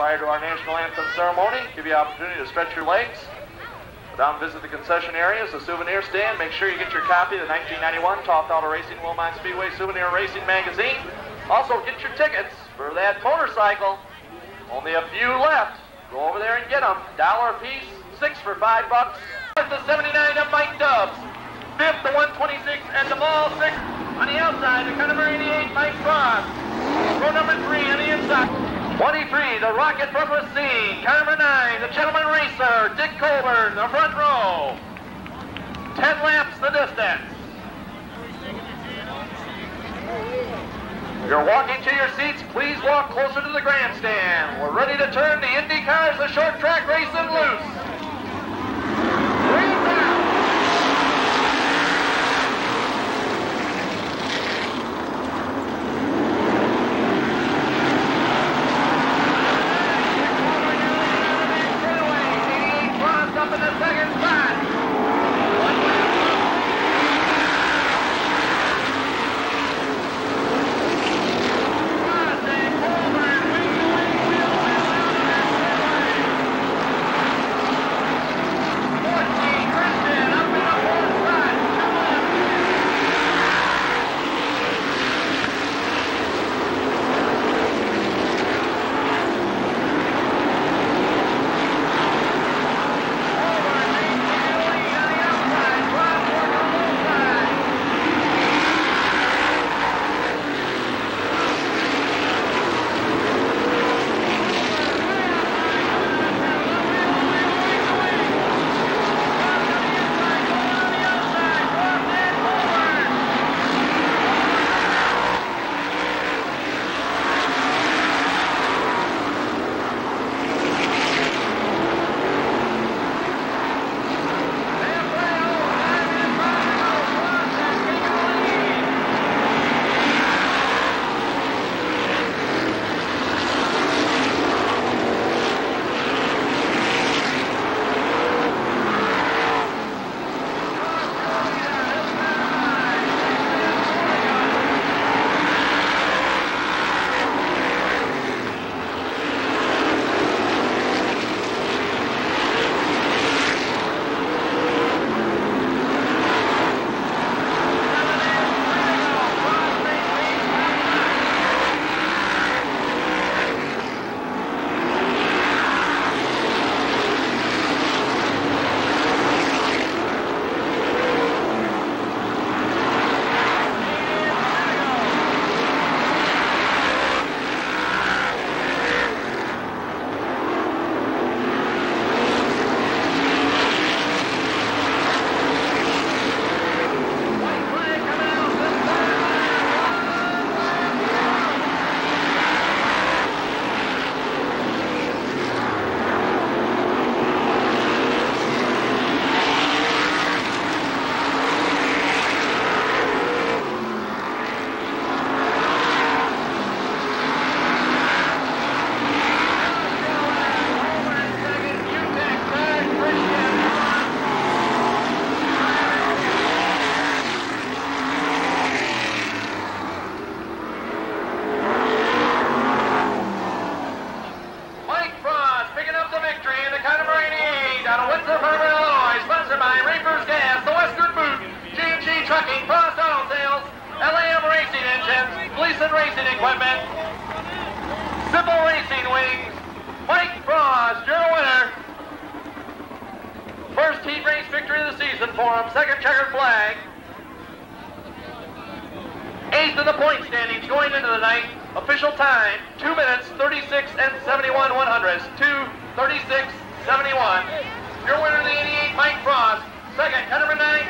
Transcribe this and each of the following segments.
prior to our national anthem ceremony. Give you opportunity to stretch your legs. Down visit the concession areas, the souvenir stand. Make sure you get your copy of the 1991 Toft Auto Racing Wilmot Speedway Souvenir Racing Magazine. Also, get your tickets for that motorcycle. Only a few left. Go over there and get them. Dollar a piece, six for five bucks. The 79 of Mike Dubs. Fifth, the 126 and the ball six. On the outside, the number 88, Mike Frost. Row number three on the inside. 23, the Rocket from. Car number nine, the Gentleman Racer, Dick Colburn, the front row. 10 laps the distance. You're walking to your seats. Please walk closer to the grandstand. We're ready to turn the Indy cars, the short track racing loose.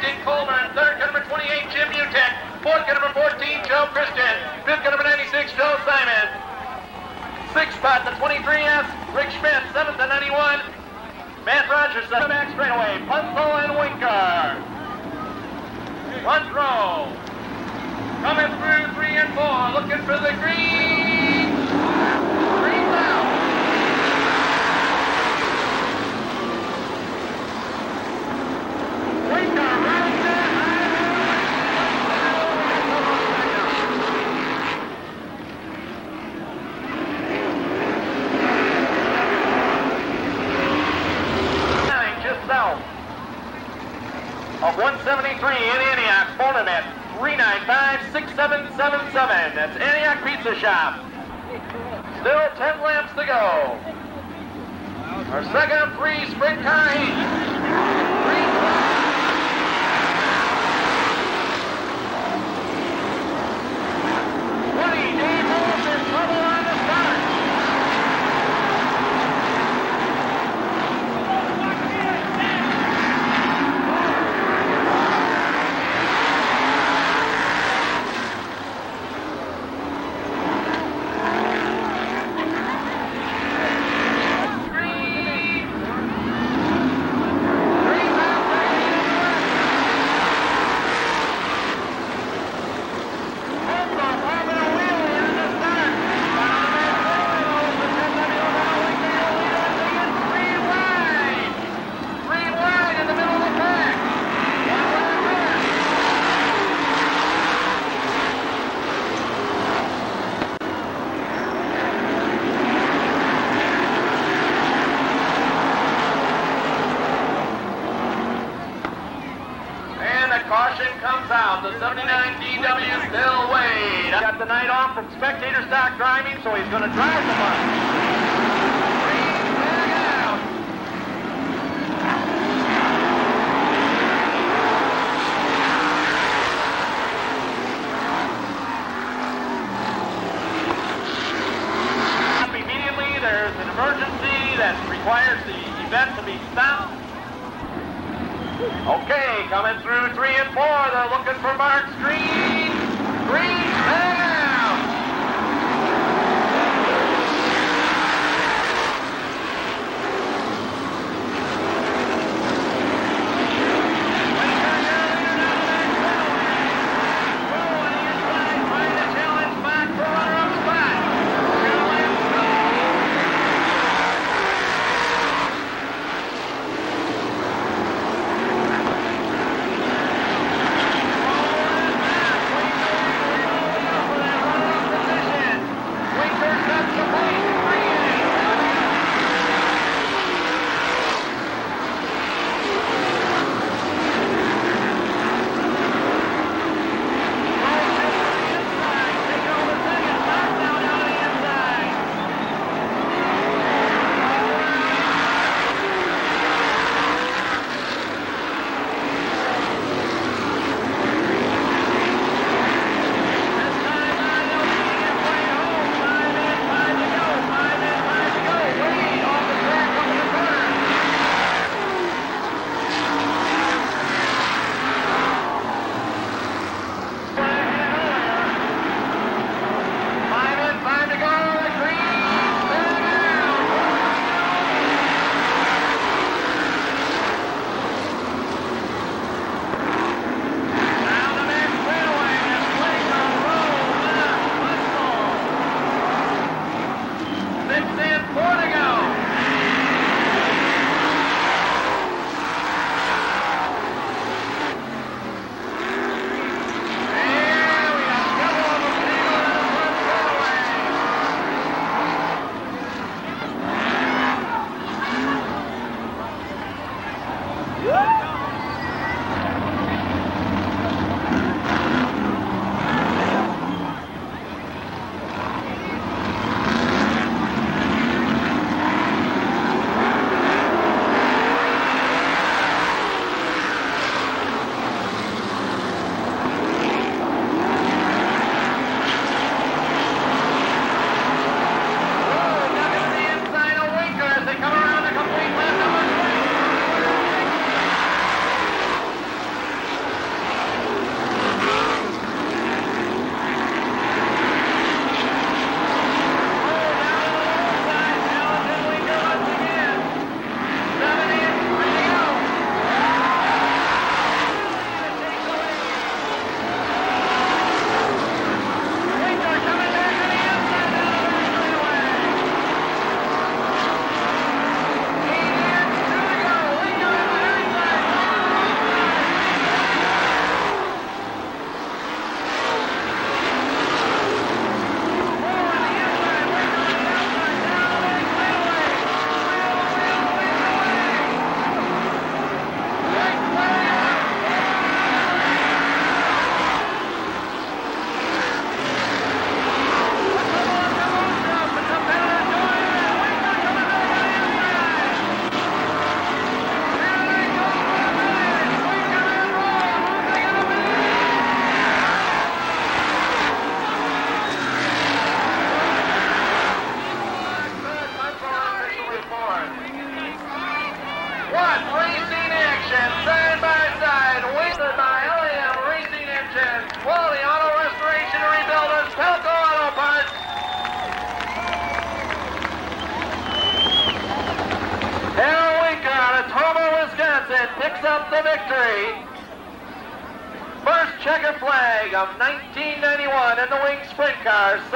Dick Colburn. Third, cut number 28, Jim Utek. Fourth, cut number 14, Joe Christian. Fifth, cut number 96, Joe Simon. Sixth spot, the 23S, Rick Schmidt. Seventh, the 91, Matt Rogers. Back straightaway, Punzel and Winker. Front row. Coming through three and four, looking for the. Green Still 10 laps to go. Our second free sprint time.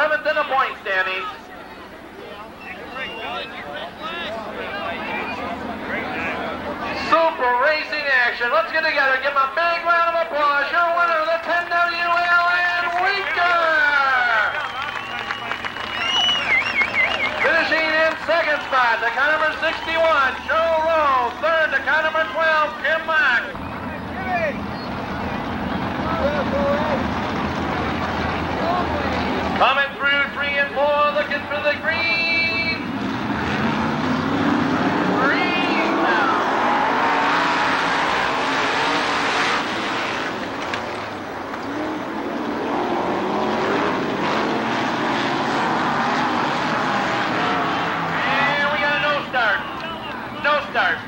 seventh in the point Danny. Super racing action. Let's get together. Give them a big round of applause. Your winner the 10 WLN Weaker. Finishing in second spot, the car number 61, Joe Rowe. Third, the car number 12, Kim Mack. Coming through three and four, looking for the green. Green now. And we got a no start. No start.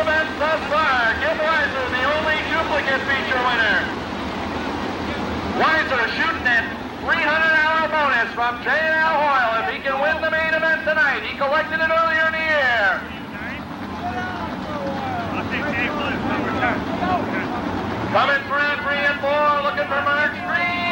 Events thus far. Gib Wiser, the only duplicate feature winner. Wiser shooting at $300 bonus from J.L. Hoyle if he can win the main event tonight. He collected it earlier in the year. Coming through three and four, looking for Mark Green.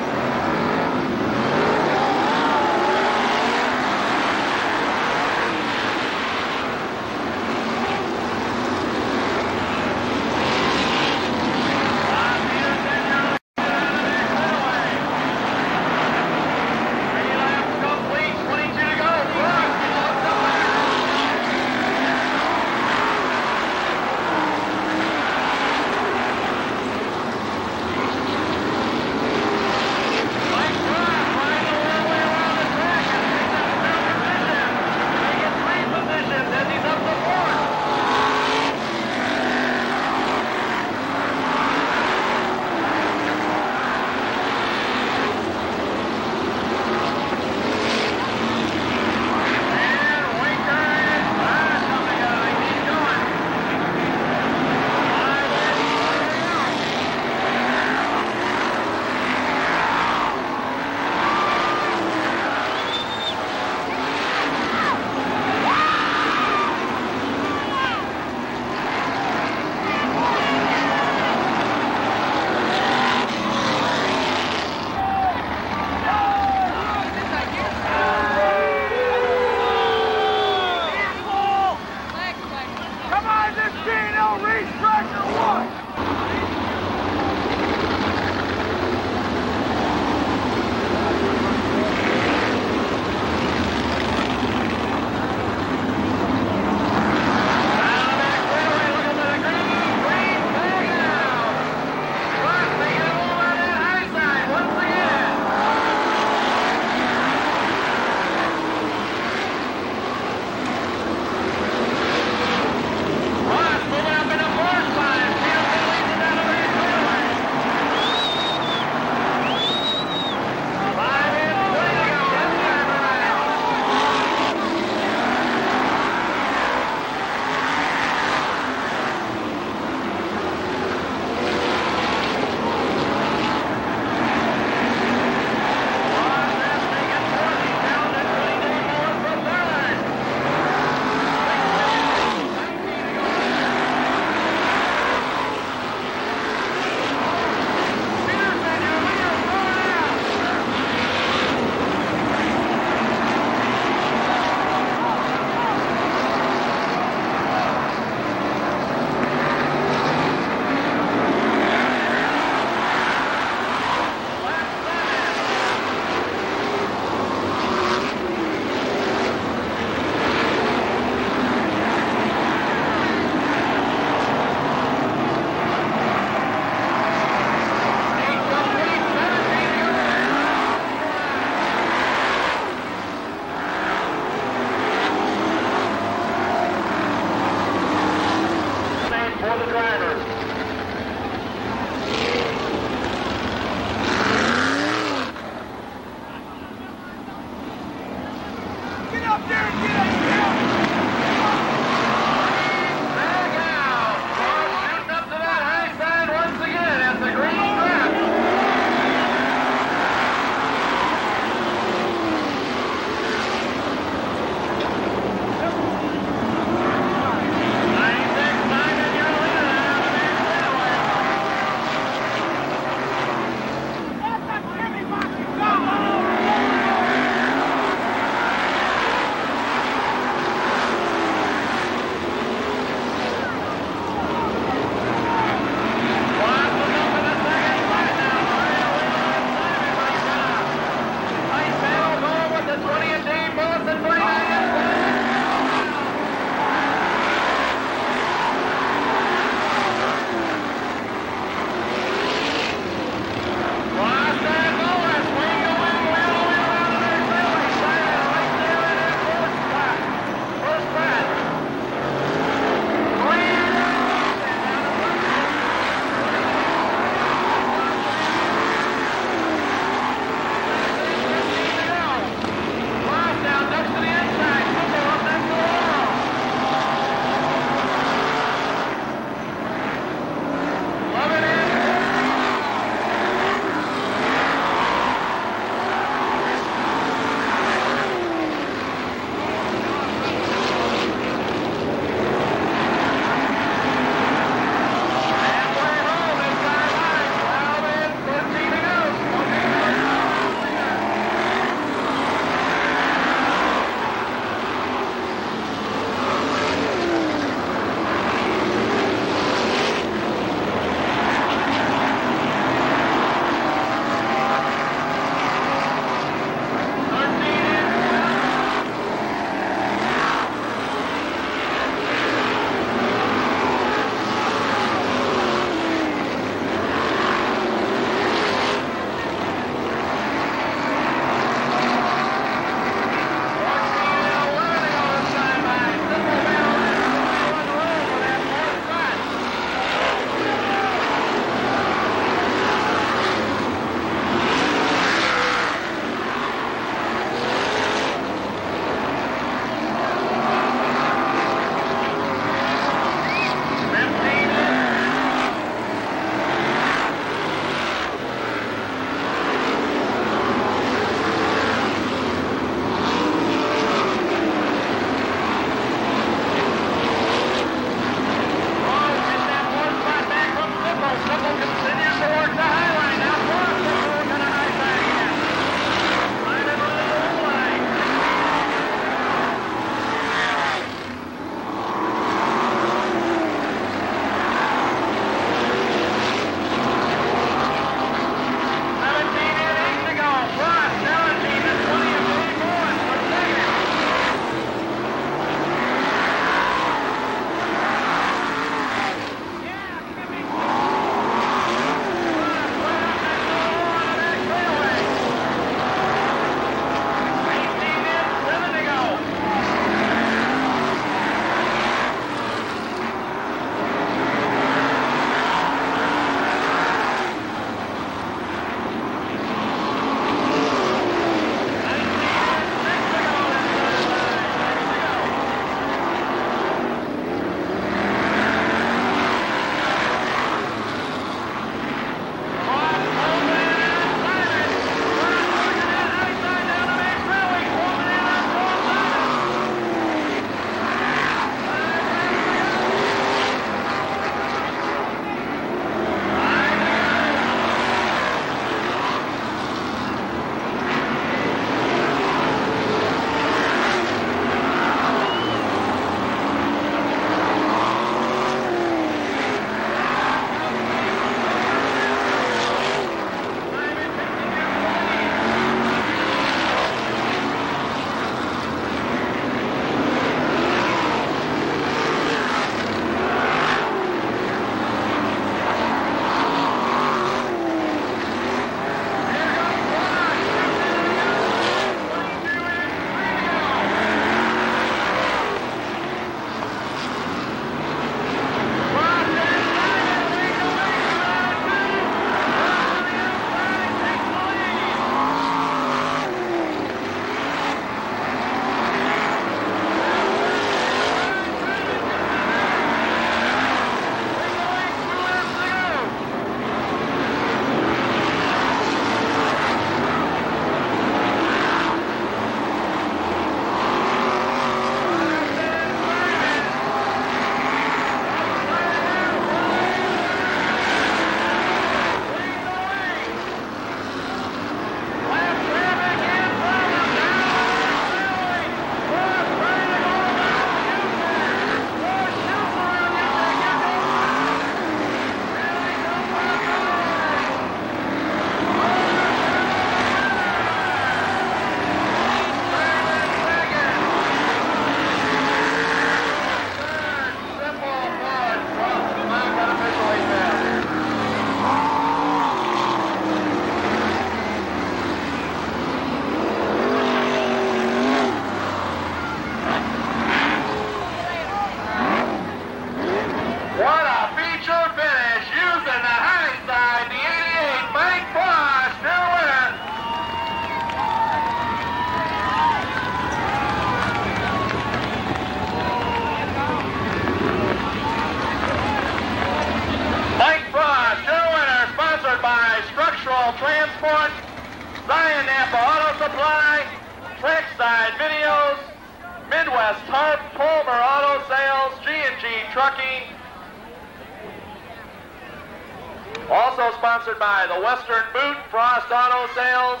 Auto Sales.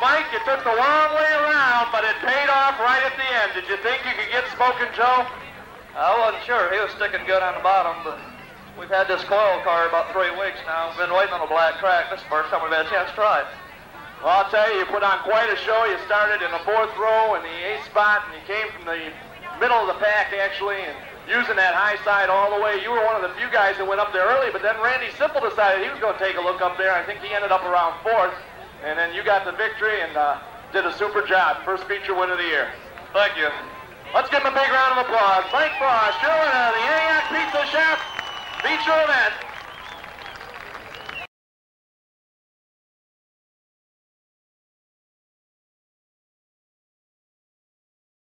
Mike, you took the long way around, but it paid off right at the end. Did you think you could get Smoking Joe? I wasn't sure. He was sticking good on the bottom, but we've had this coil car about three weeks now. We've been waiting on a black track. This is the first time we've had a chance to try it. Well, I'll tell you, you put on quite a show. You started in the fourth row in the eighth spot, and you came from the middle of the pack, actually, and using that high side all the way. You were one of the few guys that went up there early, but then Randy Simple decided he was going to take a look up there. I think he ended up around fourth, and then you got the victory and uh, did a super job. First feature win of the year. Thank you. Let's give him a big round of applause. Mike Frost, of the Antioch Pizza Shop feature event.